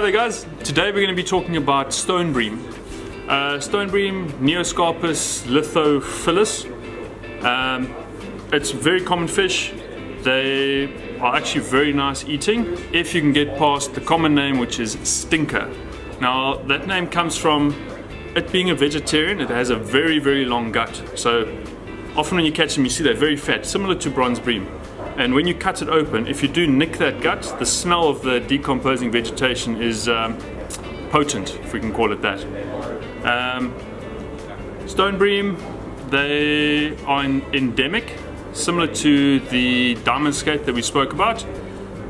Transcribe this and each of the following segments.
Hello guys, today we're going to be talking about stone bream. Uh, stone bream, Neoscorpis lithophilus. Um, it's a very common fish. They are actually very nice eating if you can get past the common name which is stinker. Now that name comes from it being a vegetarian, it has a very very long gut. So often when you catch them you see they're very fat, similar to bronze bream. And when you cut it open, if you do nick that gut, the smell of the decomposing vegetation is um, potent, if we can call it that. Um, stone bream, they are endemic, similar to the diamond skate that we spoke about.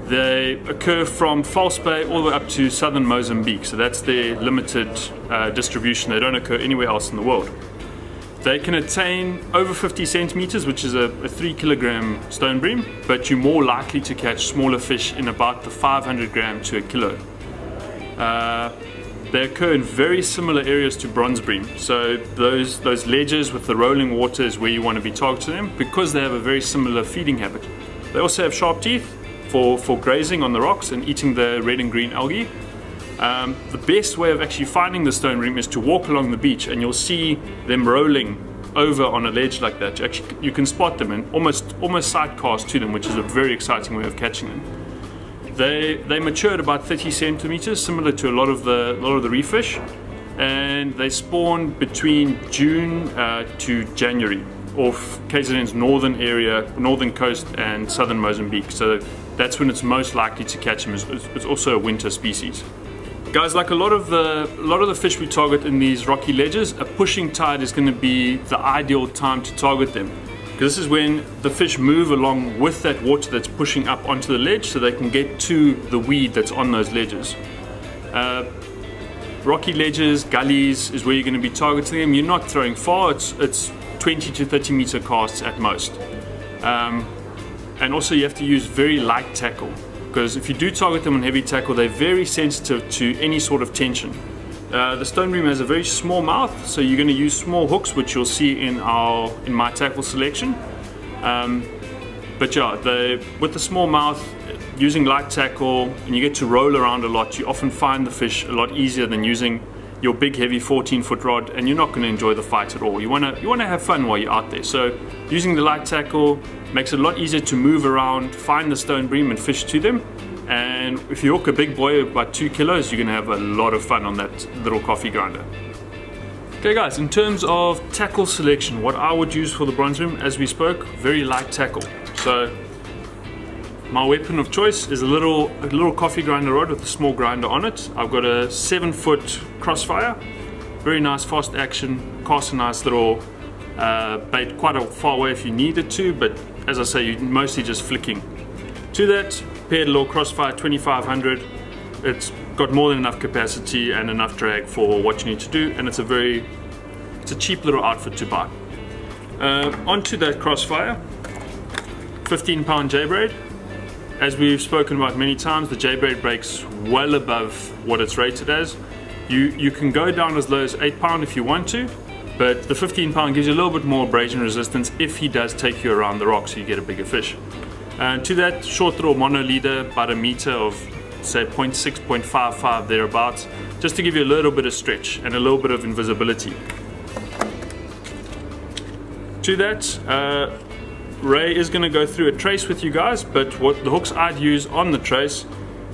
They occur from False Bay all the way up to southern Mozambique, so that's their limited uh, distribution. They don't occur anywhere else in the world. They can attain over 50 centimeters, which is a, a, three kilogram stone bream, but you're more likely to catch smaller fish in about the 500 gram to a kilo. Uh, they occur in very similar areas to bronze bream. So those, those ledges with the rolling water is where you want to be targeting them because they have a very similar feeding habit. They also have sharp teeth for, for grazing on the rocks and eating the red and green algae. Um, the best way of actually finding the stone bream is to walk along the beach and you'll see them rolling over on a ledge like that. You, actually, you can spot them and almost, almost sight cast to them, which is a very exciting way of catching them. They, they mature at about 30 centimeters, similar to a lot of the, lot of the reef fish. And they spawn between June uh, to January off KZN's northern area, northern coast and southern Mozambique. So that's when it's most likely to catch them. It's, it's also a winter species. Guys, like a lot of the a lot of the fish we target in these rocky ledges, a pushing tide is going to be the ideal time to target them. Because this is when the fish move along with that water that's pushing up onto the ledge so they can get to the weed that's on those ledges. Uh, rocky ledges, gullies is where you're going to be targeting them. You're not throwing far, it's, it's 20 to 30 meter casts at most. Um, and also you have to use very light tackle because if you do target them on heavy tackle, they're very sensitive to any sort of tension. Uh, the stone bream has a very small mouth, so you're going to use small hooks, which you'll see in our in my tackle selection. Um, but yeah, the, with the small mouth, using light tackle, and you get to roll around a lot, you often find the fish a lot easier than using your big heavy 14 foot rod and you're not going to enjoy the fight at all. You want to you want to have fun while you're out there. So using the light tackle makes it a lot easier to move around, find the stone bream and fish to them and if you hook a big boy about two kilos, you're gonna have a lot of fun on that little coffee grinder. Okay guys, in terms of tackle selection, what I would use for the bronze bream, as we spoke, very light tackle. So my weapon of choice is a little a little coffee grinder rod with a small grinder on it. I've got a seven foot crossfire, very nice fast action, cast a nice little uh, bait quite a far away if you needed to, but as I say, you're mostly just flicking. To that, paired little Crossfire 2500. It's got more than enough capacity and enough drag for what you need to do and it's a very, it's a cheap little outfit to buy. Uh, onto that Crossfire, 15 pound J-braid. As we've spoken about many times, the J-braid breaks well above what it's rated as. You, you can go down as low as 8 pound if you want to, but the 15 pound gives you a little bit more abrasion resistance if he does take you around the rock so you get a bigger fish. And to that short little mono leader, about a meter of say 0.6, 0.55 thereabouts, just to give you a little bit of stretch and a little bit of invisibility. To that, uh, Ray is going to go through a trace with you guys, but what the hooks I'd use on the trace,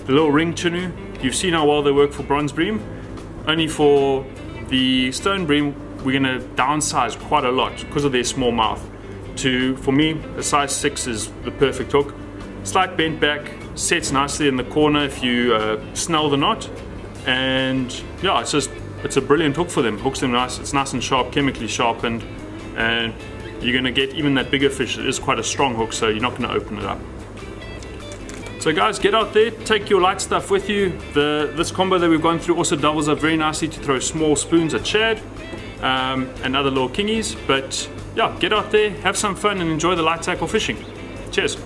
the little ring chinu, you've seen how well they work for bronze bream, only for the stone bream we're going to downsize quite a lot because of their small mouth to, for me, a size 6 is the perfect hook. Slight bent back, sets nicely in the corner if you uh, snell the knot. And yeah, it's just, it's a brilliant hook for them. Hooks them nice, it's nice and sharp, chemically sharpened. And you're gonna get even that bigger fish, it is quite a strong hook, so you're not gonna open it up. So guys, get out there, take your light stuff with you. The, this combo that we've gone through also doubles up very nicely to throw small spoons at shad um, and other little kingies. But yeah, get out there, have some fun and enjoy the light tackle fishing. Cheers.